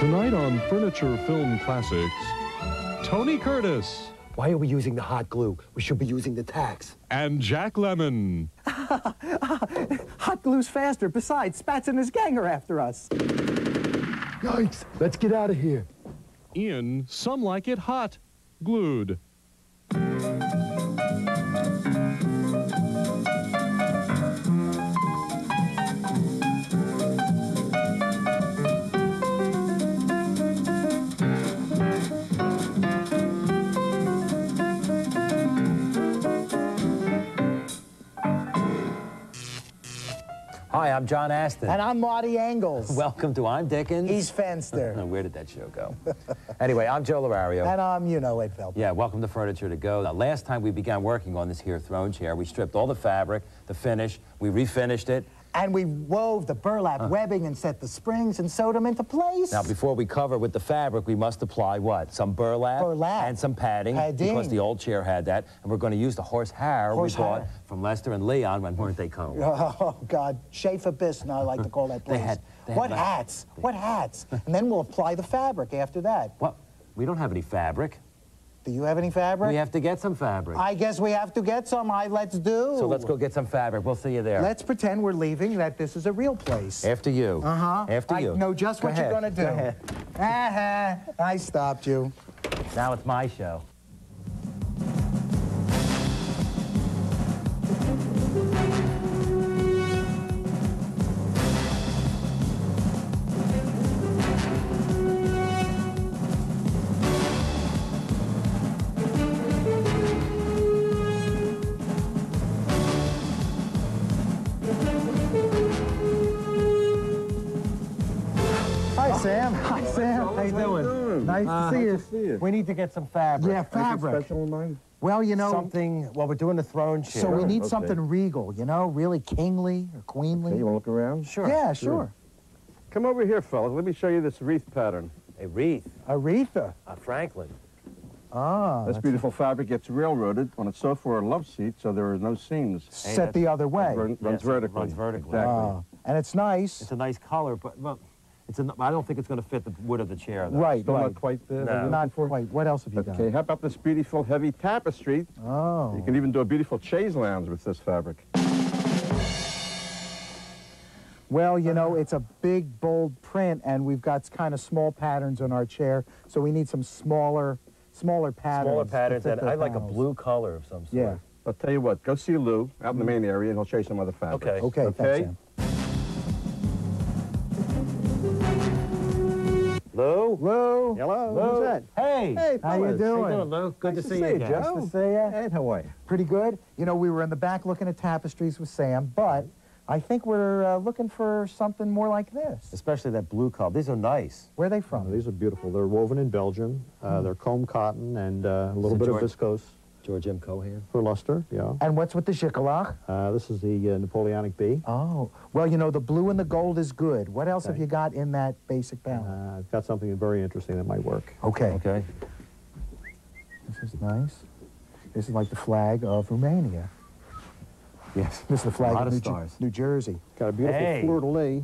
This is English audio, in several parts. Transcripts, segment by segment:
Tonight on Furniture Film Classics, Tony Curtis Why are we using the hot glue? We should be using the tacks. and Jack Lemmon. Hot glue's faster. Besides, Spats and his gang are after us. Yikes, let's get out of here. In some like it hot, glued. Hi, I'm John Astin. And I'm Marty Ingels. Welcome to I'm Dickens. He's Fenster. Where did that show go? anyway, I'm Joe Lorario. and I'm, you know, Ed Feldman. Yeah, welcome to Furniture to Go. Now, last time we began working on this here throne chair, we stripped all the fabric, the finish, we refinished it. And we wove the burlap webbing and set the springs and sewed them into place. Now, before we cover with the fabric, we must apply what? Some burlap, Burlap. and some padding, Padding. because the old chair had that. And we're going to use the horse hair Horse we bought hair. from Lester and Leon when weren't they coming? Oh, God. Schaefer Bisson, I like to call that They place. had- they had what like- hats? What hats? and then we'll apply the fabric after that. Well, we don't have any fabric. Do you have any fabric? We have to get some fabric. I guess we have to get some. I let's do. so let's go get some fabric. We'll see you there. Let's pretend we're leaving, that this is a real place. After you. Uh-huh. After I you. know just Go what you're going to do. Go ahead. Uh-huh. I stopped you. Now it's my show. Doing? Nice to see you. see you. We need to get some fabric. Yeah, fabric. Special in mind? Well, you know, Something, well, we're doing the throne chair. so we need okay. something regal, you know, really kingly or Hey, queenly. you want to look around? Sure. Yeah, sure. Come over here, fellas. Let me show you this wreath pattern. A wreath, Aretha. a Franklin. Ah, this beautiful fabric gets railroaded on a sofa or a love seat, so there are no seams. Hey, set the other way. Run, runs Yes, vertically. runs vertically. Exactly. Ah, and it's nice. It's a nice color, but well, it's a, I don't think it's going to fit the wood of the chair, though. Right, Still right. not quite there. No. Not quite. What else have you got? Okay, how about this beautiful heavy tapestry? Oh. You can even do a beautiful chaise lounge with this fabric. Well, you know, it's a big, bold print, and we've got kind of small patterns on our chair, so we need some smaller, smaller patterns. Smaller patterns, and I like a blue color of some sort. Yeah. I'll tell you what, go see Lou out in the main area, and he'll show you some other fabrics. Okay. Okay, Okay. thanks, Lou? Lou. Hello, Lou? who's that? Hey. Hey, How you doing? How you doing, Lou? Good Nice to see you again. Joe. Nice to see ya. Ed, how are you? Pretty good. You know, we were in the back looking at tapestries with Sam, but I think we're uh, looking for something more like this. Especially that blue color. These are nice. Where are they from? These are beautiful. They're woven in Belgium. Uh, They're comb cotton and uh, a little it bit George- of viscose George M. Cohan. for luster. Yeah. And what's with the shikalach? Uh, this is the uh, Napoleonic bee. Oh, well, you know, the blue and the gold is good. What else have you got in that basic Uh, balance? I've got something very interesting that might work. okay. Okay. This is nice. This is like the flag of Romania. Yes. This is the flag lot of of New, stars. New Jersey. Got a beautiful Hey. fleur-de-lis.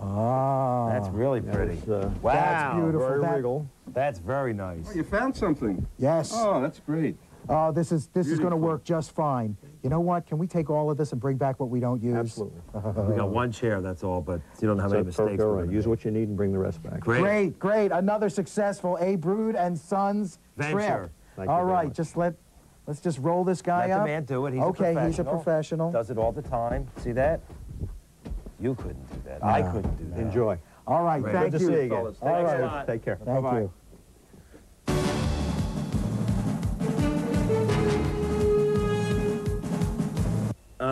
Ah. That's really pretty. is, uh, wow. That's beautiful. Very That- regal. That's very nice. Oh, you found something. Yes. Oh, that's great. Oh, this is this is going to work just fine. You know what? Can we take all of this and bring back what we don't use? Absolutely. We got one chair, that's all, but you don't have any So, mistakes. perfect. All we're gonna Use make. what you need and bring the rest back. Great. Great, great. Another successful A Brood and Sons Venture. trip. Thank you all very right, just let let's just roll this guy Let up. the man do it. He's okay, a professional. he's a professional. Does it all the time. See that? You couldn't do that. I ah, couldn't do that. Enjoy. All right, Great. thank Good to you. see you again. fellas. All a lot. Take care. Thank Bye-bye. you.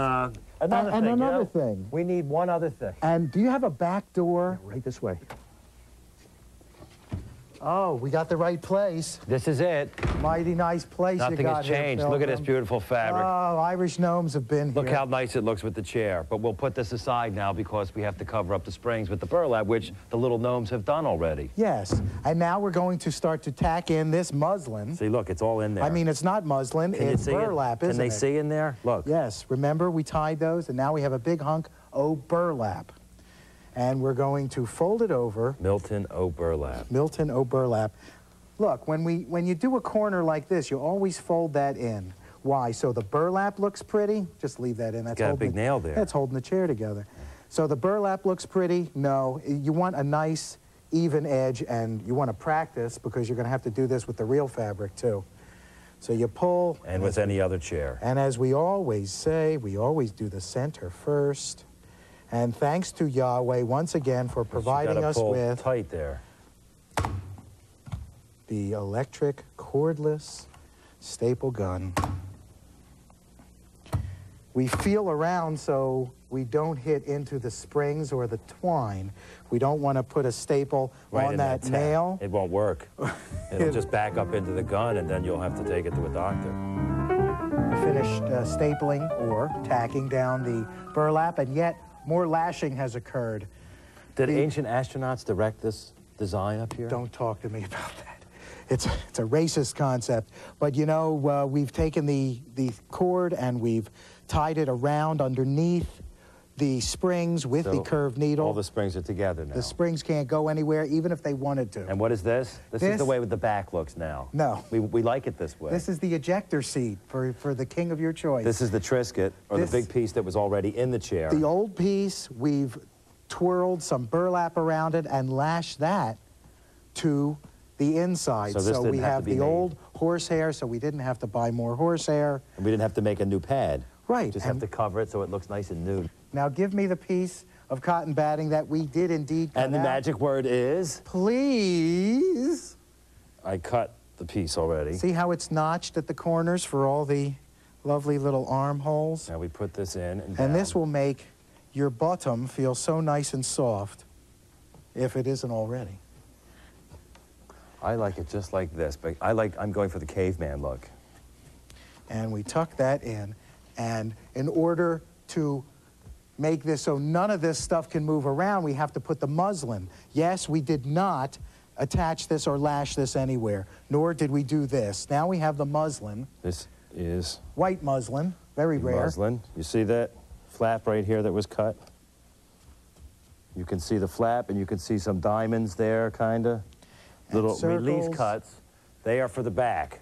Uh, another and thing, you another know, thing. We need one other thing. And do you have a back door? Right this way. Oh, we got the right place. This is it. Mighty nice place you Nothing got has changed. Here, Look at this beautiful fabric. Oh, Irish gnomes have been Look here. how nice it looks with the chair. But we'll put this aside now because we have to cover up the springs with the burlap, which the little gnomes have done already. Yes, and now we're going to start to tack in this muslin. See, look, it's all in there. I mean, it's not muslin, Can it's see it? burlap, Can they it? see in there? Look. Yes, remember we tied those, and now we have a big hunk of burlap. And we're going to fold it over. Milton O. Burlap. Milton O. Burlap. Look, when, we, when you do a corner like this, you always fold that in. Why? So the burlap looks pretty? Just leave that in. That's got a big the- nail there. That's holding the chair together. So the burlap looks pretty? No. You want a nice, even edge, and you want to practice because you're going to have to do this with the real fabric, too. So you pull, And with any other chair. and as we always say, we always do the center first. And thanks to Yahweh once again for providing us with tight there. the electric cordless staple gun. We feel around so we don't hit into the springs or the twine. We don't want to put a staple Right on that, tab. nail. It won't work. It'll just back up into the gun, and then you'll have to take it to a doctor. finished uh, stapling or tacking down the burlap, and yet more lashing has occurred. Did The- ancient astronauts direct this design up here? Don't talk to me about that. It's, it's a racist concept. But you know, uh, we've taken the, the cord and we've tied it around underneath the springs with the curved needle. All the springs are together now. the springs can't go anywhere, even if they wanted to. and what is this? This, is the way the back looks now. No. We, we like it this way. This is the ejector seat for, for the king of your choice. This is the Trisket, or This- the big piece that was already in the chair. The old piece, we've twirled some burlap around it and lashed that to the inside. So this we didn't have to have the made. old horsehair, so we didn't have to buy more horsehair. and we didn't have to make a new pad. Right, Just have to cover it so it looks nice and new. Now give me the piece of cotton batting that we did indeed cut And the out. magic word is? Please. I cut the piece already. See how it's notched at the corners for all the lovely little armholes? Now we put this in and And this will make your bottom feel so nice and soft, if it isn't already. I like it just like this, but I like, I'm going for the caveman look. and we tuck that in. And in order to make this so none of this stuff can move around, we have to put the muslin. Yes, we did not attach this or lash this anywhere, nor did we do this. Now we have the muslin, This is white muslin, very rare. muslin. You see that flap right here that was cut? You can see the flap, and you can see some diamonds there, kind of. Little release cuts. They are for the back.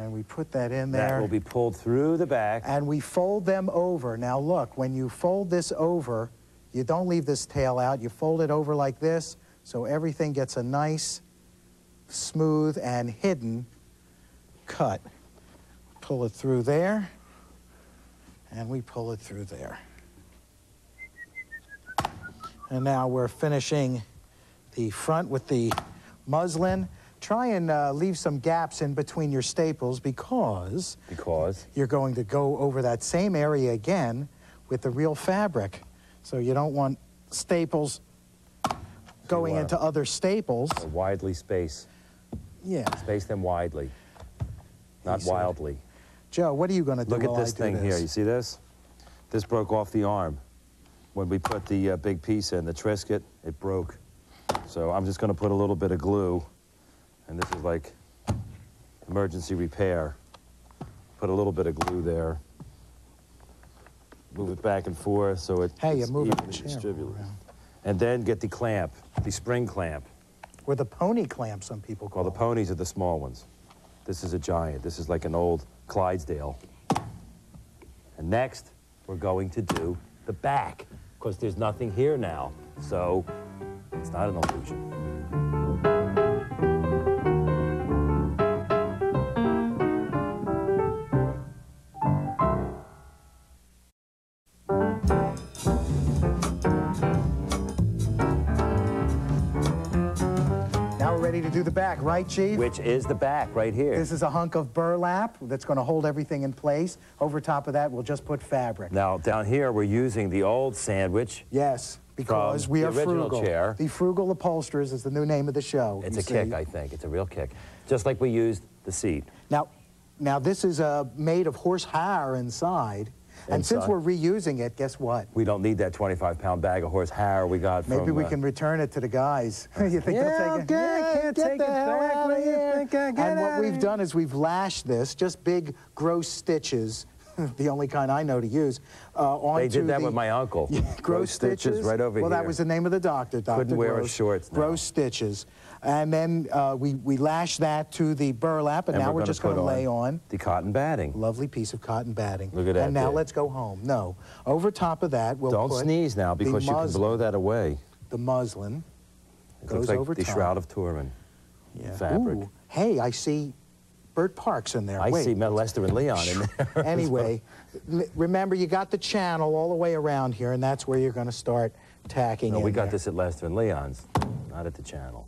And we put that in there. That will be pulled through the back. and we fold them over. Now look, when you fold this over, you don't leave this tail out. You fold it over like this, so everything gets a nice, smooth, and hidden cut. Pull it through there, and we pull it through there. And now we're finishing the front with the muslin. Try and uh, leave some gaps in between your staples because Because you're going to go over that same area again with the real fabric. So you don't want staples going into other staples. a widely space. Yeah. Space them widely, not wildly. Joe, what are you going to do Look at this thing here. You see this? This broke off the arm. When we put the uh, big piece in, the Trisket, it broke. So I'm just going to put a little bit of glue, and this is like emergency repair. Put a little bit of glue there. Move it back and forth so it, Hey, you're it's moving evenly distributed. around. And then get the clamp, the spring clamp. Or the pony clamp, some people call Well, the ponies are the small ones. This is a giant. This is like an old Clydesdale. And next, we're going to do the back, because there's nothing here now. So it's not an illusion. Do the back, right, Chief? Which is the back right here. This is a hunk of burlap that's going to hold everything in place. Over top of that, we'll just put fabric. Now, down here, we're using the old sandwich. Yes, because we are original frugal. chair. The Frugal Upholsterers is the new name of the show. It's a kick. I think. It's a real kick. Just like we used the seat. Now, now this is uh, made of horsehair inside, and since we're reusing it, guess what? We don't need that 25-pound bag of horse hair we got Maybe from... we uh, can return it to the guys. you think Yeah, they'll take it? Yeah, I can't get take the it back. out What of you here. think? Uh, get And what we've done is we've lashed this, just big gross stitches the only kind I know to use. Uh, They did that the- with my uncle. Gross stitches. right over well, here. Well, that was the name of the doctor, Dr. Couldn't wear Gross. shorts now. Gross stitches. And then uh, we, we lash that to the burlap, and, And now we're we're, just going to lay on the cotton batting. lovely piece of cotton batting. Look at that And now big. let's go home. No. Over top of that, we'll Don't sneeze now because you can blow that away. The muslin It goes looks like over the top. Shroud of Turin Yeah. fabric. Ooh, hey, I see Bert Parks in there. I Wait. see Mel Lester and Leon in there. anyway, remember you got the channel all the way around here, and that's where you're going to start tacking No, in we got there. this at Lester and Leon's, not at the channel.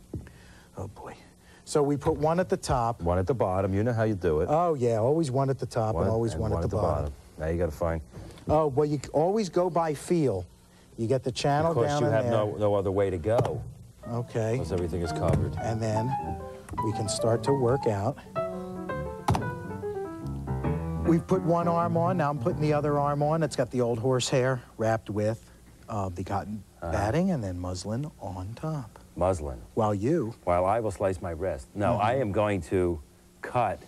So we put one at the top. One at the bottom. You know how you do it. Oh yeah, always one at the top One and always and one, at the, bottom. Now you got to find. Oh well, you always go by feel. You get the channel down Of course, down you have there. no, no other way to go Okay. because everything is covered. And then we can start to work out. We've put one arm on, now I'm putting the other arm on. It's got the old horsehair wrapped with uh, the cotton Uh-huh. batting and then muslin on top. Muslin. While you, While I will slice my wrist. No, I am going to cut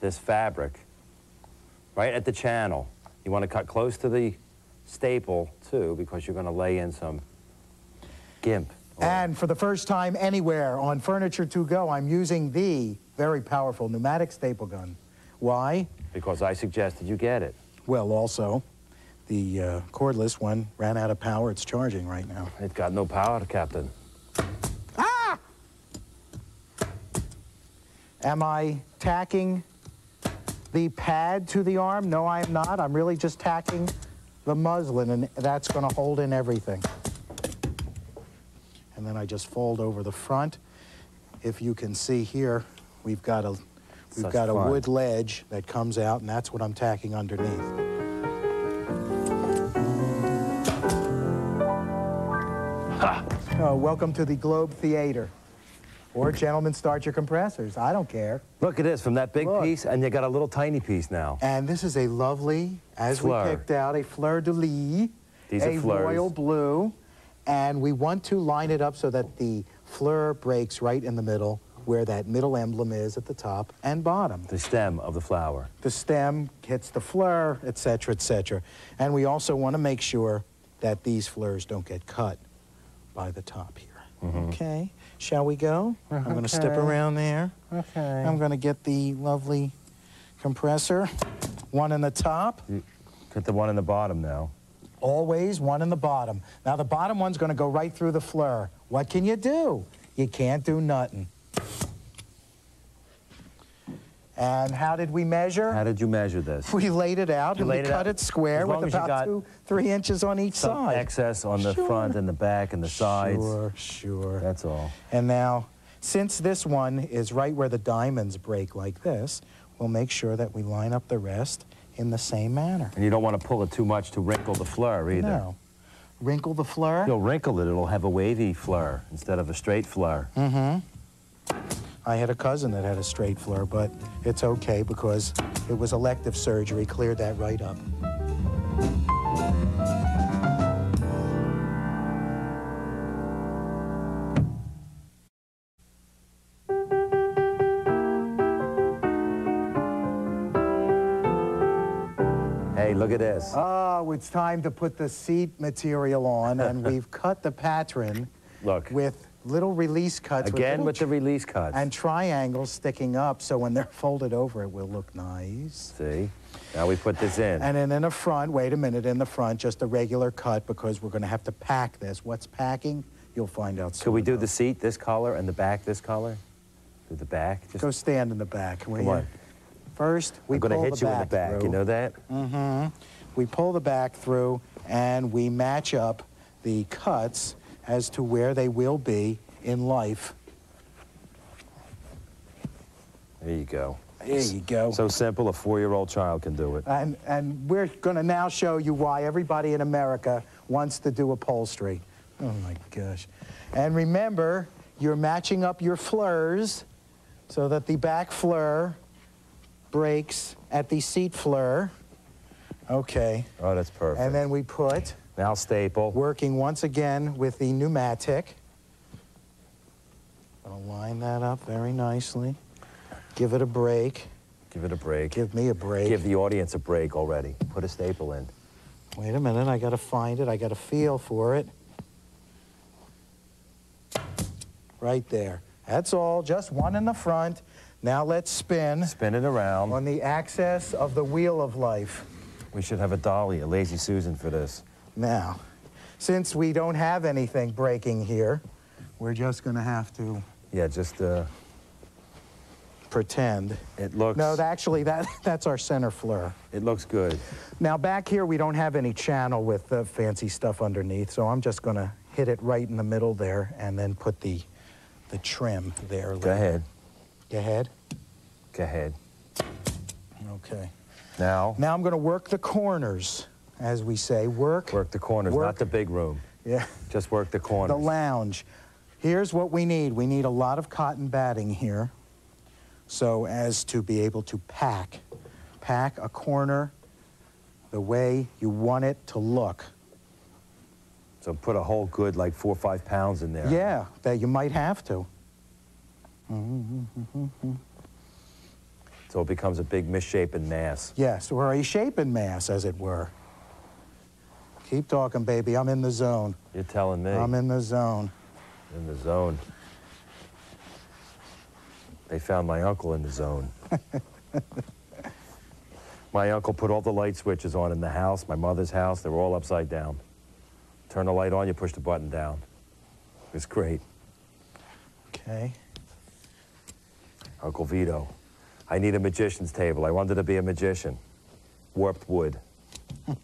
this fabric right at the channel. You want to cut close to the staple too because you're going to lay in some gimp. and for the first time anywhere on Furniture to Go, I'm using the very powerful pneumatic staple gun. Why? Because I suggested you get it. Well, also, the uh, cordless one ran out of power. It's charging right now. It's got no power, Captain. Am I tacking the pad to the arm? No, I'm not. I'm really just tacking the muslin, and that's going to hold in everything. And then I just fold over the front. If you can see here, we've got a we've Such got a fun. wood ledge that comes out, and that's what I'm tacking underneath. Oh, welcome to the Globe Theater. Or, gentlemen, start your compressors. I don't care. Look at this, from that big Look. piece, and you got a little tiny piece now. And this is a lovely, as Fleur. we picked out, a fleur de lis, These are a royal blue. And we want to line it up so that the fleur breaks right in the middle, where that middle emblem is at the top and bottom. The stem of the flower. The stem hits the fleur, et cetera, et cetera. And we also want to make sure that these fleurs don't get cut by the top here. Mm-hmm. Okay, shall we go? I'm going to step around there. Okay. I'm going to get the lovely compressor, one in the top. Mm, Cut the one in the bottom now. Always one in the bottom. Now the bottom one's going to go right through the fleur. What can you do? You can't do nothing. And how did we measure? How did you measure this? we laid it out You and we it cut out. it square with about got two, three inches on each Some side. excess on the Sure. front and the back and the sides. Sure, sure. That's all. And now, since this one is right where the diamonds break like this, we'll make sure that we line up the rest in the same manner. And you don't want to pull it too much to wrinkle the fleur either. No. Wrinkle the fleur. You'll wrinkle it, it'll have a wavy fleur instead of a straight fleur. Mm-hmm. I had a cousin that had a straight fleur, but it's okay because it was elective surgery, cleared that right up. Hey, look at this. Oh, it's time to put the seat material on, and we've cut the pattern Look. with little release cuts. Again little with the release cuts. and triangles sticking up, so when they're folded over, it will look nice. See? Now we put this in. And then in the front, wait a minute, in the front, just a regular cut because we're going to have to pack this. What's packing? You'll find out soon. Could we do the seat this color and the back this color? Do the back? Just, Go stand in the back. Come you? on. First, we I'm going to hit you in the back. through. You know that? Mm-hmm. We pull the back through and we match up the cuts as to where they will be in life. There you go. There you go. So simple, a four-year-old child can do it. And, and we're going to now show you why everybody in America wants to do upholstery. Oh my gosh. And remember, you're matching up your fleurs so that the back fleur breaks at the seat fleur. Okay. Oh, that's perfect. And then we put, now staple. working once again with the pneumatic. Gonna line that up very nicely. Give it a break. Give it a break. Give me a break. Give the audience a break already. Put a staple in. Wait a minute, I gotta find it. I gotta feel for it. Right there. That's all, just one in the front. Now let's spin Spin it around. on the axis of the wheel of life. We should have a dolly, a lazy Susan for this. Now, since we don't have anything breaking here, we're just gonna have to Yeah, just uh, pretend. it looks. No, actually, that, that's our center fleur. It looks good. Now back here, we don't have any channel with the fancy stuff underneath, so I'm just gonna hit it right in the middle there and then put the, the trim there. Go ahead. Go ahead. Go ahead. Okay. Now, Now I'm gonna work the corners, as we say. Work. work the corners, Work. not the big room. Yeah. Just work the corners. The lounge. Here's what we need. We need a lot of cotton batting here so as to be able to pack. Pack a corner the way you want it to look. So put a whole good like four or five pounds in there. Yeah, that you might have to. So it becomes a big misshapen mass. Yes, or a shapen mass, as it were. Keep talking, baby. I'm in the zone. You're telling me. I'm in the zone. in the zone. They found my uncle in the zone. my uncle put all the light switches on in the house, my mother's house. They were all upside down. Turn the light on, you push the button down. It was great. Okay. Uncle Vito. I need a magician's table. I wanted to be a magician. Warped wood.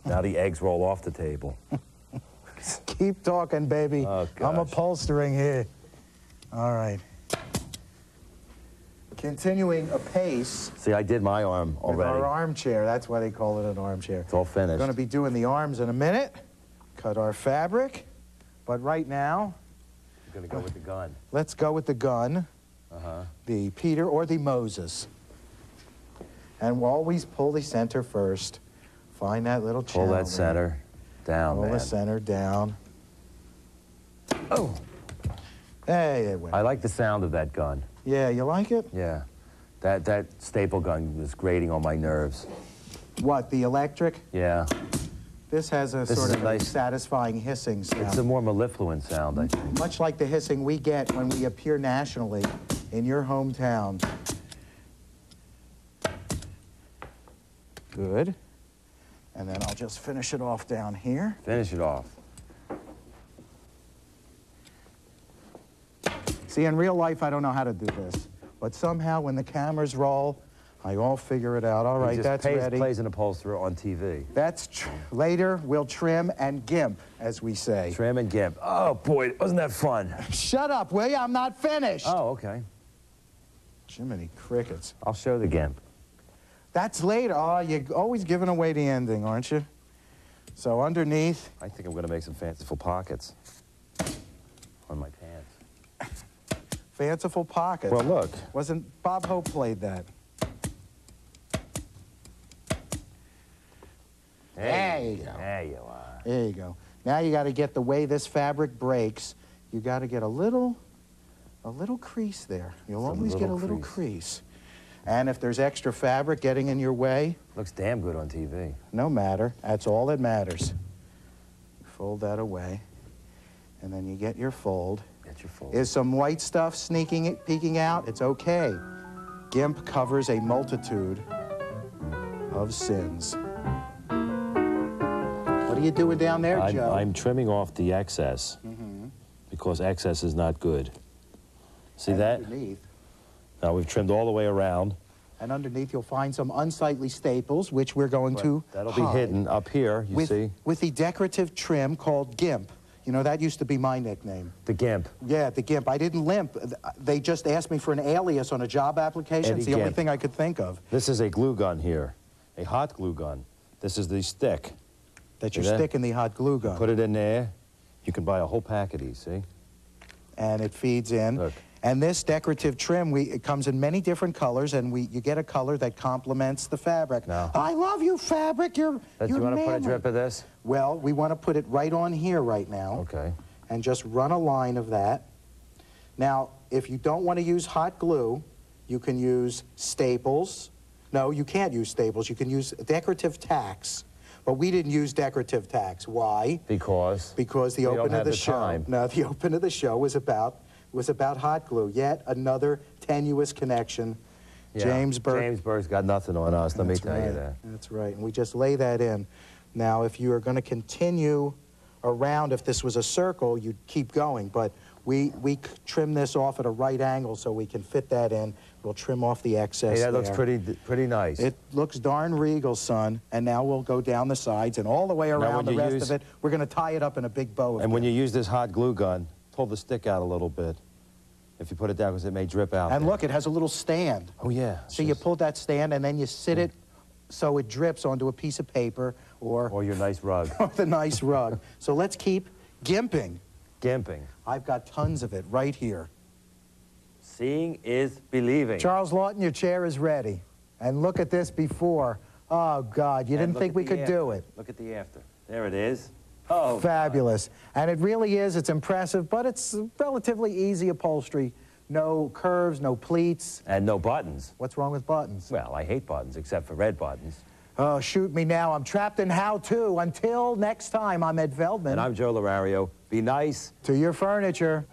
Now the eggs roll off the table. Keep talking, baby. Oh, I'm upholstering here. All right. Continuing apace See, I did my arm with already. our armchair. That's why they call it an armchair. It's all finished. We're Going to be doing the arms in a minute. Cut our fabric. But right now, I'm gonna go with the gun. let's go with the gun, Uh-huh. the Peter or the Moses. And we'll always pull the center first. Find that little Pull that center down, Pull man. the center down. Oh. Hey, it went. I like the sound of that gun. Yeah, you like it? Yeah. That, that staple gun was grating on my nerves. What, the electric? Yeah. This has a This sort of a nice- satisfying hissing sound. It's a more mellifluent sound, I think. Much like the hissing we get when we appear nationally in your hometown. Good. And then I'll just finish it off down here. Finish it off. See, in real life, I don't know how to do this. But somehow, when the cameras roll, I all figure it out. All right, He right, just that's pays, ready. plays an upholsterer on TV. That's tr- later. We'll trim and gimp, as we say. Trim and Gimp. Oh, boy, wasn't that fun? Shut up, will you? I'm not finished. Oh, okay. Jiminy crickets. I'll show the Gimp. That's later. Oh, you're always giving away the ending, aren't you? So underneath, I think I'm going to make some fanciful pockets on my pants. fanciful pockets. Well, look. Wasn't Bob Hope played that? There you go. There you are. There you go. Now you got to get the way this fabric breaks. You got to get a little, a little crease there. You'll a always get a little little crease. crease. And if there's extra fabric getting in your way, Looks damn good on TV. no matter. That's all that matters. Fold that away, and then you get your fold. Get your fold. Is some white stuff sneaking, peeking out? It's okay. GIMP covers a multitude of sins. What are you doing down there, I'm, Joe? I'm trimming off the excess Mm-hmm. because excess is not good. See And that? Underneath. Now we've trimmed all the way around. And underneath, you'll find some unsightly staples, which we're going to That'll be hidden up here, you with, see? with the decorative trim called GIMP. You know, that used to be my nickname. The GIMP. Yeah, the GIMP. I didn't limp. They just asked me for an alias on a job application. Eddie it's the only thing I could think of. This is a glue gun here, a hot glue gun. This is the stick. That you're sticking the hot glue gun. Put it in there. You can buy a whole pack of these, see? and it feeds in. Look. And this decorative trim, we, it comes in many different colors, and we, you get a color that complements the fabric. No. I love you, fabric. You're, Do you're you want to put a drip of this? Well, we want to put it right on here right now, Okay. and just run a line of that. Now, if you don't want to use hot glue, you can use staples. No, you can't use staples. You can use decorative tacks, but we didn't use decorative tacks. Why? Because? Because the open of the, the show. time. No, the open of the show was about was about hot glue. Yet another tenuous connection. Yeah, James Burke. James Burke's got nothing on us, let me tell right. you that. That's right. And we just lay that in. Now, if you are going to continue around, if this was a circle, you'd keep going. But we, we trim this off at a right angle so we can fit that in. We'll trim off the excess Hey, that looks pretty, pretty nice. It looks darn regal, son. And now we'll go down the sides and all the way around the rest use- of it. We're going to tie it up in a big bow. And when you use this hot glue gun, pull the stick out a little bit. If you put it down, because it may drip out. And there. look, it has a little stand. Oh, yeah. So you pull that stand and then you sit it hmm. so it drips onto a piece of paper or Or your nice rug. with a nice rug. So let's keep gimping. Gimping. I've got tons of it right here. Seeing is believing. Charles Laughton, your chair is ready. And look at this before. Oh, God, you And didn't think we could after. do it. Look at the after. There it is. Oh, Fabulous. And it really is. It's impressive, but it's relatively easy upholstery. No curves, no pleats. And no buttons. What's wrong with buttons? Well, I hate buttons, except for red buttons. Oh, shoot me now. I'm trapped in how to. Until next time, I'm Ed Feldman. And I'm Joe Lorario. Be nice. to your furniture.